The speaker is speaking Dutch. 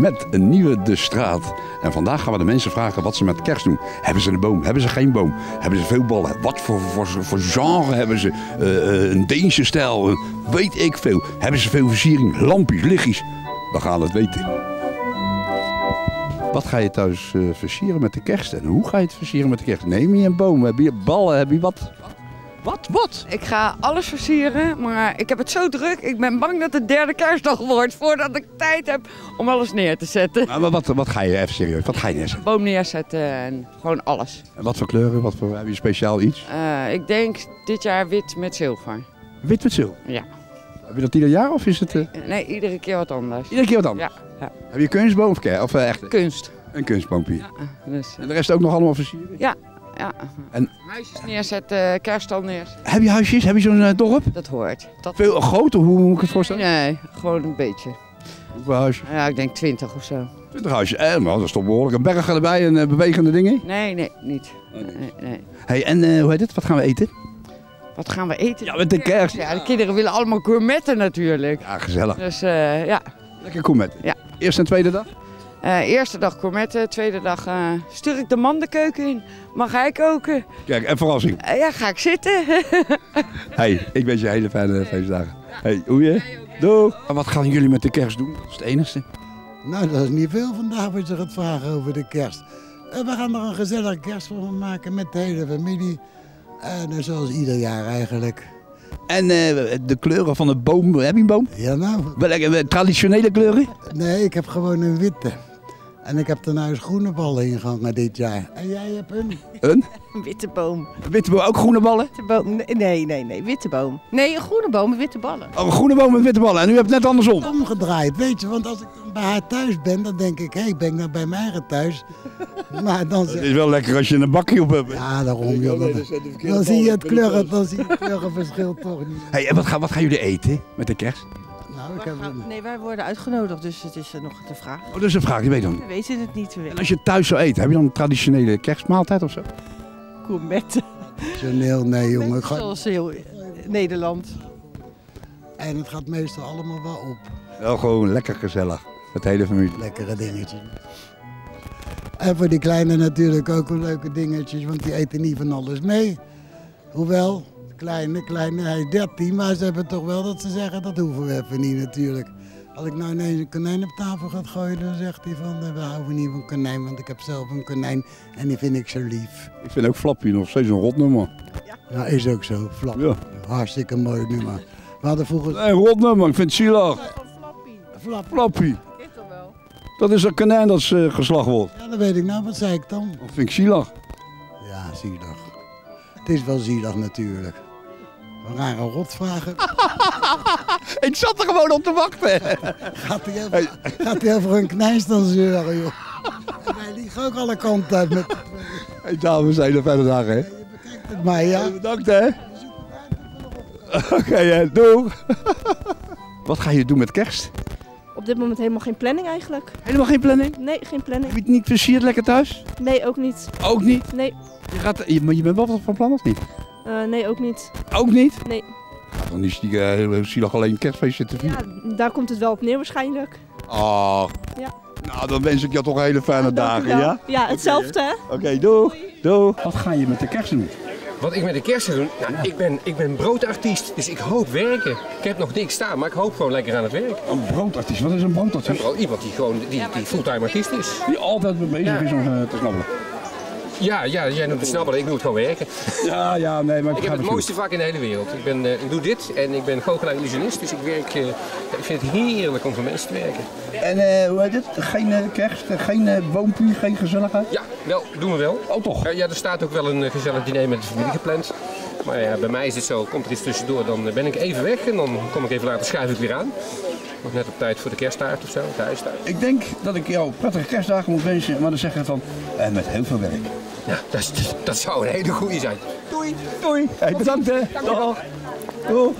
met een nieuwe De Straat. En vandaag gaan we de mensen vragen wat ze met kerst doen. Hebben ze een boom? Hebben ze geen boom? Hebben ze veel ballen? Wat voor, voor, voor genre hebben ze? Eh, eh, een Deense stijl? weet ik veel. Hebben ze veel versiering? Lampjes, lichtjes? We gaan het weten. Wat ga je thuis eh, versieren met de kerst? En hoe ga je het versieren met de kerst? Neem je een boom? Heb je ballen? Heb je wat? Wat? Wat? Ik ga alles versieren, maar ik heb het zo druk. Ik ben bang dat het derde kerstdag wordt voordat ik tijd heb om alles neer te zetten. Nou, maar wat, wat ga je even serieus? Wat ga je neerzetten? Boom neerzetten en gewoon alles. En wat voor kleuren? Wat voor, heb je speciaal iets? Eh, ik denk dit jaar wit met zilver. Wit met zilver. Ja. Heb je dat ieder jaar of is het eh, Nee, iedere keer wat anders. iedere keer wat anders? Ja, ja. Heb je kunstboom of, eh, echt kunst. een kunstboompje? Dus, En de rest ook nog allemaal versieren? ja, ja. En- Huisjes neerzetten, kerststal neerzetten. Heb je huisjes? Heb je zo'n eh, dorp? Dat hoort. Dat... Veel groot? Of hoe moet ik het voorstellen? Nee, gewoon een beetje. Hoeveel huisjes? Ja, ik denk twintig of zo. 20 huisjes. Eh, maar dat is toch behoorlijk. Een berg erbij en eh, bewegende dingen. Nee, nee, niet. Nee, nee. Hey, en eh, hoe heet het? Wat gaan we eten? Wat gaan we eten? Ja, met de kerst. Ja, de kinderen willen allemaal gourmetten natuurlijk. Ja, gezellig. Dus eh, ja, Lekker koemet. Ja. Eerste en tweede dag? Eh, eerste dag gourmetten, tweede dag eh, stuur ik de man de keuken in. Mag hij koken? Kijk, en verrassing. Eh, ja, ga ik zitten. Hey, ik wens je hele fijne feestdagen. Hey, hoe je? Doei. En wat gaan jullie met de kerst doen? Dat is het enigste. Nou, dat is niet veel vandaag wat je gaat vragen over de kerst. Eh, We gaan er een gezellig kerst van maken met de hele familie. En zoals ieder jaar eigenlijk. En eh, de kleuren van de boom, heb je een boom? Ja, nou, Welke traditionele kleuren? nee, ik heb gewoon een witte. En ik heb er nou eens groene ballen ingehangen dit jaar. En jij hebt een? Een? Een witte boom. Witte boom, ook groene ballen? Witte boom. Nee, nee, nee, witte boom. Nee, een groene boom met witte ballen. Oh, een groene boom met witte ballen. En u hebt het net andersom. Omgedraaid, weet je. Want als ik bij haar thuis ben, dan denk ik... Hé, hey, ben ik nou bij mijn eigen thuis? Maar dan Het is wel lekker als je een bakje op hebt. Ja, daarom, joh. Dan, dan zie je het kleuren, dan zie je het kleurenverschil toch niet. Hey, en wat, gaan, wat gaan jullie eten met de kerst? Nou, ik Wij heb gaan- een... nee, wij worden uitgenodigd, dus het is eh, nog de vraag. Oh, dat is een vraag, je weet dan. We weten het niet. En als je thuis zou eten, heb je dan een traditionele kerstmaaltijd of zo? gourmetten. Traditioneel, nee jongen. Ga- Zoals heel Nederland. En het gaat meestal allemaal wel op. Wel gewoon lekker gezellig. De hele familie. Lekkere dingetjes. En voor die kleine natuurlijk ook wel leuke dingetjes, want die eten niet van alles mee. Hoewel, kleine, kleine, hij is 13, maar ze hebben toch wel dat ze zeggen, dat hoeven we even niet natuurlijk. Als ik nou ineens een konijn op tafel ga gooien, dan zegt hij van, eh, we houden niet van konijn, want ik heb zelf een konijn en die vind ik zo lief. Ik vind ook Flappy nog steeds een rotnummer. Ja, is ook zo, flap. Ja. Hartstikke mooi nummer. We hadden vroeger... Nee, een rotnummer. Ik vind het zielig. Flap. Flappy. Is toch wel? Dat is een konijn dat geslacht wordt. Ja, dat weet ik nou, wat zei ik dan? Dat vind ik zielig. Ja, zielig. Het is wel zielig natuurlijk. Een rare rotvragen. Ik zat er gewoon op te wachten. Gaat hij even, gaat hij even een knijs dan zeuren, joh. En hij liegt ook alle kanten uit met... Hey, dames, hele fijne dagen, hè? Kijk het maar, ja. Bedankt, hè? Oké, hè. Doei. Wat ga je doen met kerst? Op dit moment helemaal geen planning eigenlijk. Helemaal geen planning? Nee, geen planning. Heb je het niet versierd lekker thuis? Nee, ook niet. Ook niet? Nee, Je, gaat, je, maar je bent wel wat van plan of niet? eh, nee, ook niet. Ook niet? Nee. Nou, dan is die uh, heel zielig alleen een kerstfeest zitten vieren. Ja, daar komt het wel op neer waarschijnlijk. Oh. Ja. Nou, dan wens ik je toch hele fijne dagen, ja? Ja, hetzelfde hè. Oké, doei. Doei. Wat ga je met de kerst doen? Wat ik met de kerst ga doen? Nou, ik, ben, ik ben broodartiest, dus ik hoop werken. Ik heb nog niks staan, maar ik hoop gewoon lekker aan het werk. Een broodartiest. Wat is een broodartiest? Wel iemand die gewoon die, die fulltime artiest is. Die altijd mee bezig Ja. is om eh, te snabbelen. Ja, ja, jij noemt het snabbelen, ik noem het gewoon werken. Ja, ja, nee, maar ik, Ik heb het mooiste vak in de hele wereld. Ik, ben, eh, ik doe dit en ik ben goochelaar illusionist, dus ik werk, eh, ik vind het heerlijk om voor mensen te werken. En eh, hoe heet het? Geen kerst, geen boompje, geen gezelligheid? Ja, wel, doen we wel. Oh, toch? Ja, ja, er staat ook wel een gezellig diner met de familie gepland. Maar ja, bij mij is het zo, komt er iets tussendoor, dan ben ik even weg en dan kom ik even later, schuif ik weer aan. Nog net op tijd voor de kersttaart of zo, de. Ik denk dat ik jou prettige kerstdagen moet wensen, maar dan zeggen van, en met heel veel werk. Ja, dat, dat zou een hele goede zijn. Doei. Doei. Hey, bedankt hè. Dag. Doei.